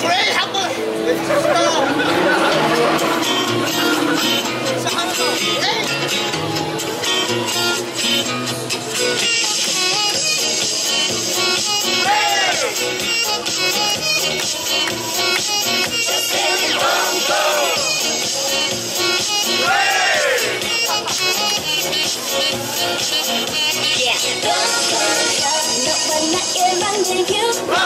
great. Yeah. Don't go, no, we're not your you.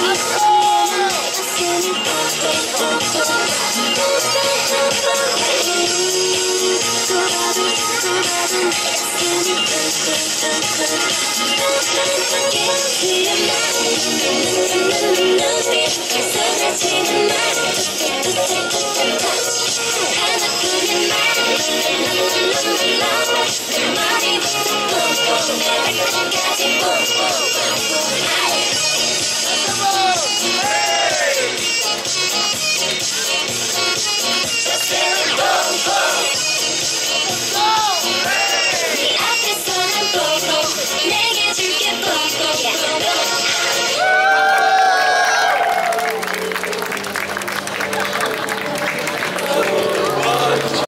I'm gonna Give you.